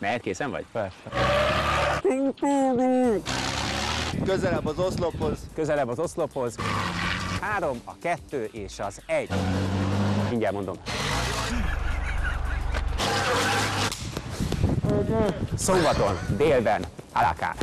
Mehet, készen vagy? Persze. Közelebb az oszlophoz. Közelebb az oszlophoz. Három, a kettő és az egy. Mindjárt mondom. Szombaton, délben, Alaká.